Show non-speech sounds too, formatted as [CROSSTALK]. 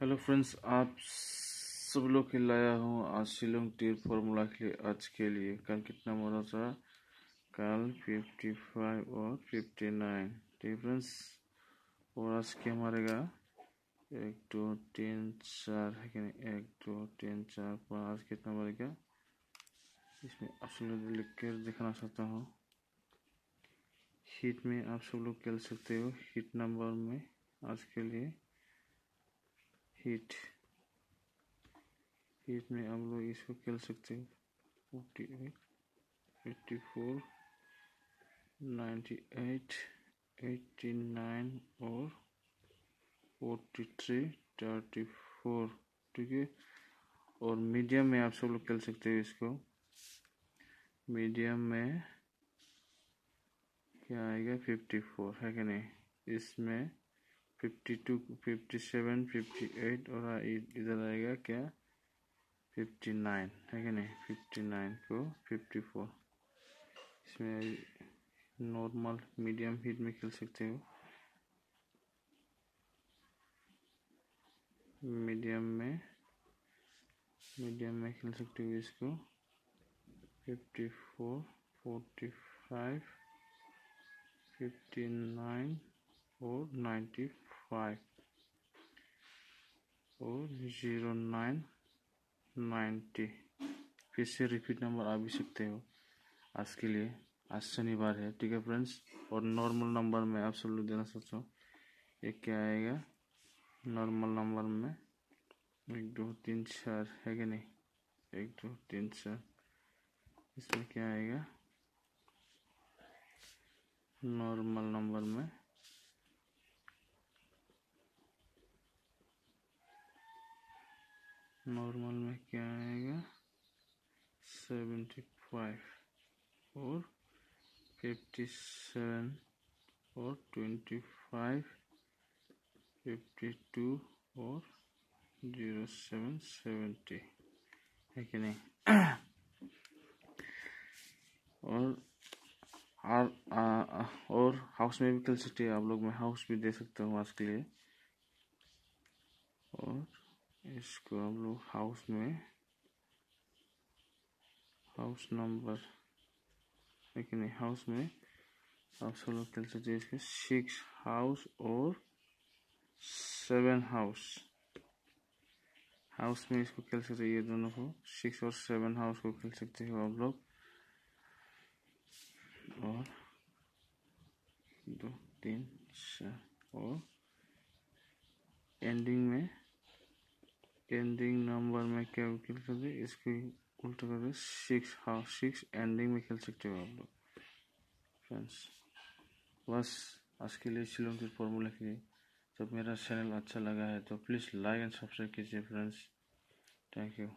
Hello friends आप सब लोग के लाया हूँ आज शिलोंग टीर फॉर्मूला के लिए, आज के लिए। कल कितना मोड़ा था? कल फिफ्टी फाइव और फिफ्टी नाइन डिफरेंस और आज क्या मारेगा? एक, दो, तीन, चार है कि नहीं? एक, दो, तीन, चार, पाँच। आज कितना मारेगा? इसमें आप सब लोग लिख कर दिखाना चाहता हूँ। हीट में आप सब लोग खेल सकते हो हीट नंबर में आज के लिए। हीट हीट में आप लोग इसको खेल सकते हो। Forty eight eighty four ninety eight eighty nine और फोर्टी थ्री थर्टी फोर ठीक है? और मीडियम में आप सब लोग खेल सकते हो इसको। मीडियम में क्या आएगा? फिफ्टी फोर है कि नहीं? इसमें fifty two fifty seven fifty eight और इधर आएगा क्या? फिफ्टी नाइन है कि नहीं? फिफ्टी नाइन को फिफ्टी फोर इसमें नॉर्मल मीडियम हीट में खेल सकते हो। मीडियम में मीडियम में खेल सकते हो इसको। Fifty four forty five fifty nine और नाइन्टी फाइव और ज़ीरो नाइन नाइन्टी फिर से रिपीट नंबर आ भी सकते हो आज के लिए। आज शनिवार है, ठीक है फ्रेंड्स और नॉर्मल नंबर में आप सब लोग देना सोचो। ये क्या आएगा? नॉर्मल नंबर में एक, दो, तीन, चार है कि नहीं? एक, दो, तीन, चार। इसमें क्या आएगा? नॉर्मल नंबर में नॉर्मल में क्या आएगा? सेवेंटी फाइव और फिफ्टी सेवन और ट्वेंटी फाइव फिफ्टी टू और ज़ीरो सेवन सेवेंटी। है कि नहीं? [CLEARS THROAT] और और आ, और हाउस में भी खेल सकते आप लोग मैं हाउस भी दे सकता हूँ आज के लिए। और इसको हम लोग हाउस में हाउस नंबर लेकिन नहीं हाउस में आप सब लोग खेल सकते हैं इसके सिक्स हाउस और सेवन हाउस हाउस में इसको खेल सकते ये दोनों को सिक्स और सेवन हाउस को खेल सकते हो आप लोग। और दो, तीन, चार, और एंडिंग में एंडिंग नंबर में क्या खेल सकते इसको उल्टा करके सिक्स हाँ सिक्स एंडिंग में खेल सकते हो आप लोग। फ्रेंड्स बस आज के लिए शिलोंग के फॉर्मूला के लिए जब मेरा चैनल अच्छा लगा है तो प्लीज़ लाइक एंड सब्सक्राइब कीजिए फ्रेंड्स थैंक यू